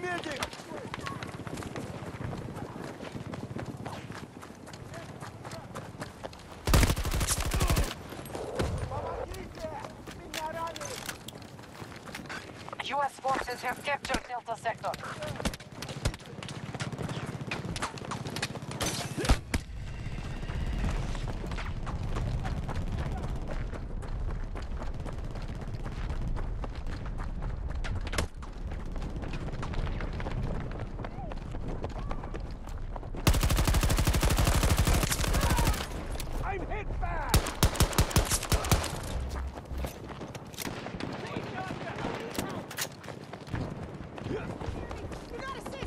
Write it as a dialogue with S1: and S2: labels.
S1: medic!
S2: U.S. forces have captured Delta Sector.
S1: you gotta save